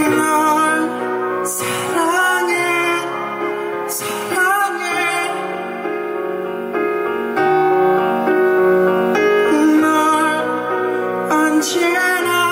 널 사랑해 사랑해. 널 언제나